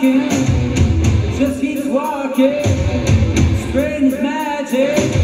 walking, just keeps walking, Strange magic.